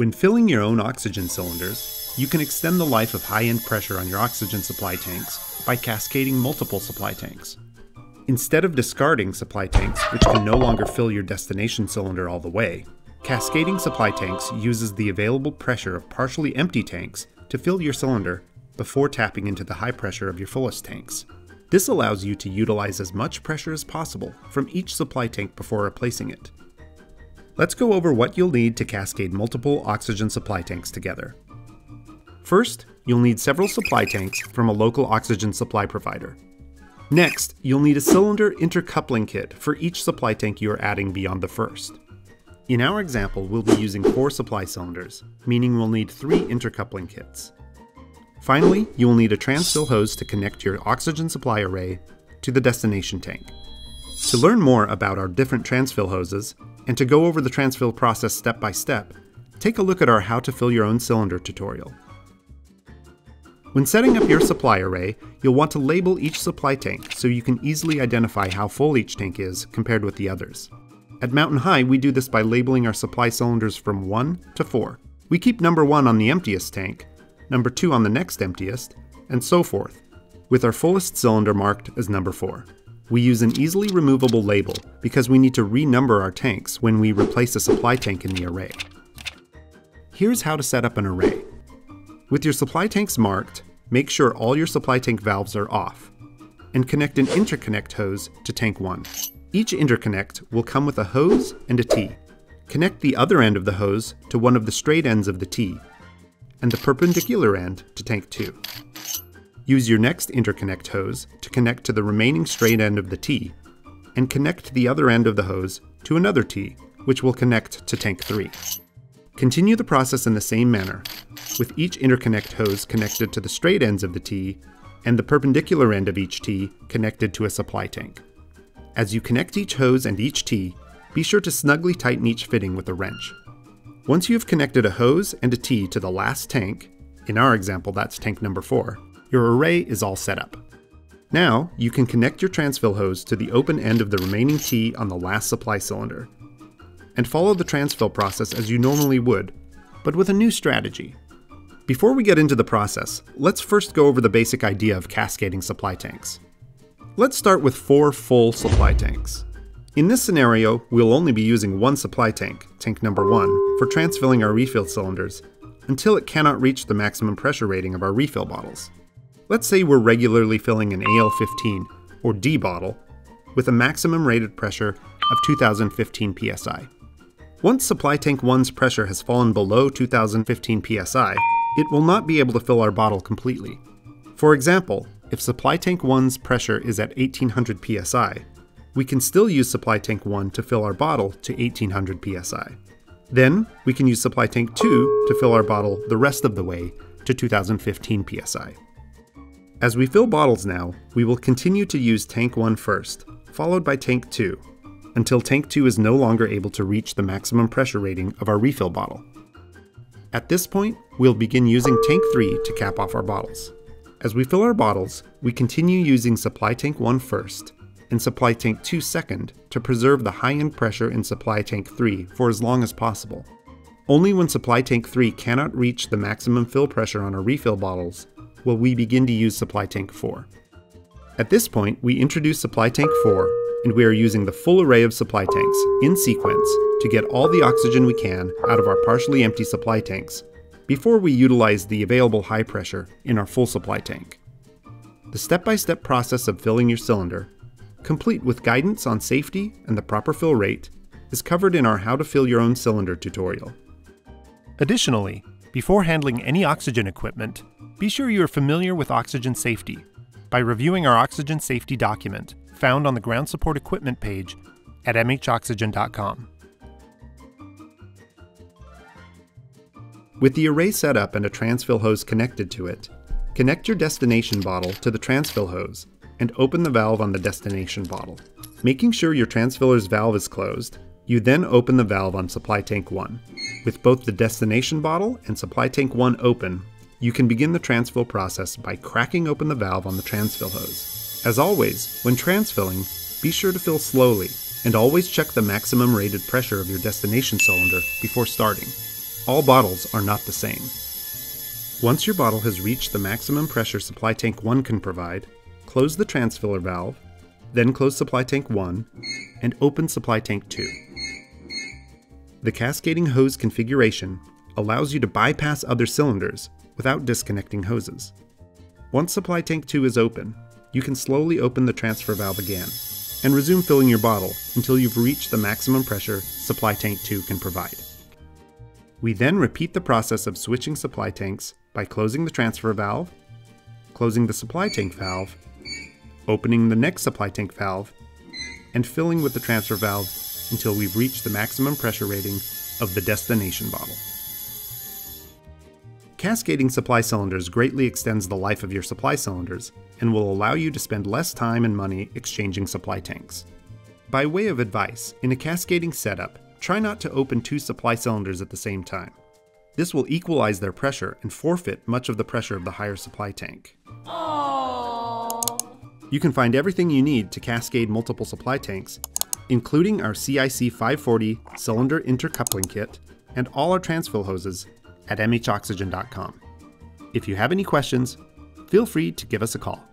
When filling your own oxygen cylinders, you can extend the life of high end pressure on your oxygen supply tanks by cascading multiple supply tanks. Instead of discarding supply tanks, which can no longer fill your destination cylinder all the way, cascading supply tanks uses the available pressure of partially empty tanks to fill your cylinder before tapping into the high pressure of your fullest tanks. This allows you to utilize as much pressure as possible from each supply tank before replacing it. Let's go over what you'll need to cascade multiple oxygen supply tanks together. First, you'll need several supply tanks from a local oxygen supply provider. Next, you'll need a cylinder intercoupling kit for each supply tank you are adding beyond the first. In our example, we'll be using four supply cylinders, meaning we'll need three intercoupling kits. Finally, you will need a transfill hose to connect your oxygen supply array to the destination tank. To learn more about our different transfill hoses, and to go over the transfill process step by step, take a look at our How to Fill Your Own Cylinder tutorial. When setting up your supply array, you'll want to label each supply tank so you can easily identify how full each tank is compared with the others. At Mountain High, we do this by labeling our supply cylinders from 1 to 4. We keep number 1 on the emptiest tank, number 2 on the next emptiest, and so forth, with our fullest cylinder marked as number 4. We use an easily removable label because we need to renumber our tanks when we replace a supply tank in the array. Here's how to set up an array. With your supply tanks marked, make sure all your supply tank valves are off, and connect an interconnect hose to tank 1. Each interconnect will come with a hose and a T. Connect the other end of the hose to one of the straight ends of the T and the perpendicular end to tank 2. Use your next interconnect hose to connect to the remaining straight end of the T, and connect the other end of the hose to another T, which will connect to tank 3. Continue the process in the same manner, with each interconnect hose connected to the straight ends of the T and the perpendicular end of each T connected to a supply tank. As you connect each hose and each T, be sure to snugly tighten each fitting with a wrench. Once you have connected a hose and a T to the last tank, in our example that's tank number 4, your array is all set up. Now, you can connect your transfill hose to the open end of the remaining T on the last supply cylinder, and follow the transfill process as you normally would, but with a new strategy. Before we get into the process, let's first go over the basic idea of cascading supply tanks. Let's start with four full supply tanks. In this scenario, we'll only be using one supply tank, tank number 1, for transfilling our refill cylinders until it cannot reach the maximum pressure rating of our refill bottles. Let's say we're regularly filling an AL15 or D bottle with a maximum rated pressure of 2015 psi. Once supply tank 1's pressure has fallen below 2015 psi, it will not be able to fill our bottle completely. For example, if supply tank 1's pressure is at 1800 psi, we can still use supply tank 1 to fill our bottle to 1800 psi. Then, we can use supply tank 2 to fill our bottle the rest of the way to 2015 psi. As we fill bottles now, we will continue to use tank 1 first, followed by tank 2, until tank 2 is no longer able to reach the maximum pressure rating of our refill bottle. At this point, we'll begin using tank 3 to cap off our bottles. As we fill our bottles, we continue using supply tank 1 first, and supply tank 2 second to preserve the high end pressure in supply tank 3 for as long as possible. Only when supply tank 3 cannot reach the maximum fill pressure on our refill bottles will we begin to use supply tank 4. At this point, we introduce supply tank 4 and we are using the full array of supply tanks in sequence to get all the oxygen we can out of our partially empty supply tanks before we utilize the available high pressure in our full supply tank. The step by step process of filling your cylinder complete with guidance on safety and the proper fill rate, is covered in our How to Fill Your Own Cylinder tutorial. Additionally, before handling any oxygen equipment, be sure you are familiar with oxygen safety by reviewing our oxygen safety document found on the ground support equipment page at mhoxygen.com. With the array set up and a transfill hose connected to it, connect your destination bottle to the transfill hose and open the valve on the destination bottle. Making sure your transfiller's valve is closed, you then open the valve on supply tank 1. With both the destination bottle and supply tank 1 open, you can begin the transfill process by cracking open the valve on the transfill hose. As always, when transfilling, be sure to fill slowly and always check the maximum rated pressure of your destination cylinder before starting. all bottles are not the same. Once your bottle has reached the maximum pressure supply tank 1 can provide, close the transfiller valve, then close supply tank 1, and open supply tank 2. The cascading hose configuration allows you to bypass other cylinders without disconnecting hoses. Once supply tank 2 is open, you can slowly open the transfer valve again and resume filling your bottle until you've reached the maximum pressure supply tank 2 can provide. We then repeat the process of switching supply tanks by closing the transfer valve, closing the supply tank valve, opening the next supply tank valve, and filling with the transfer valve until we've reached the maximum pressure rating of the destination bottle. Cascading supply cylinders greatly extends the life of your supply cylinders and will allow you to spend less time and money exchanging supply tanks. By way of advice, in a cascading setup, try not to open two supply cylinders at the same time. This will equalize their pressure and forfeit much of the pressure of the higher supply tank. Aww. You can find everything you need to cascade multiple supply tanks, including our CIC 540 cylinder intercoupling kit and all our transfill hoses at mhoxygen.com. If you have any questions, feel free to give us a call.